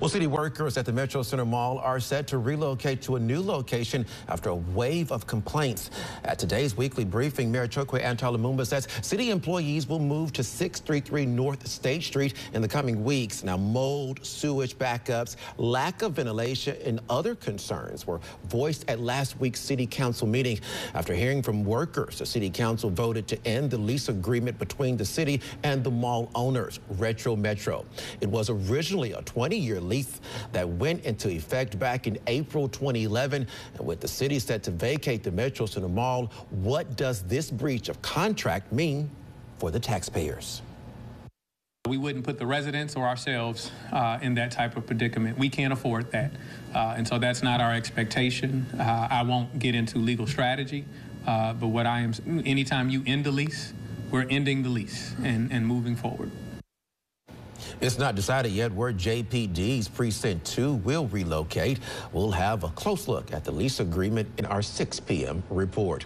Well, city workers at the Metrocenter Mall are set to relocate to a new location after a wave of complaints. At today's weekly briefing, Mayor Chokwe Antar says city employees will move to 633 North State Street in the coming weeks. Now, mold, sewage backups, lack of ventilation, and other concerns were voiced at last week's city council meeting. After hearing from workers, the city council voted to end the lease agreement between the city and the mall owners, Retro Metro. It was originally a 20-year lease that went into effect back in April 2011. And with the city set to vacate the Metrocenter Mall, what does this breach of contract mean for the taxpayers? We wouldn't put the residents or ourselves uh, in that type of predicament. We can't afford that. Uh, and so that's not our expectation. Uh, I won't get into legal strategy, uh, but what I am, anytime you end a lease, we're ending the lease and, and moving forward. It's not decided yet where JPD's Precinct 2 will relocate. We'll have a close look at the lease agreement in our 6 p.m. report.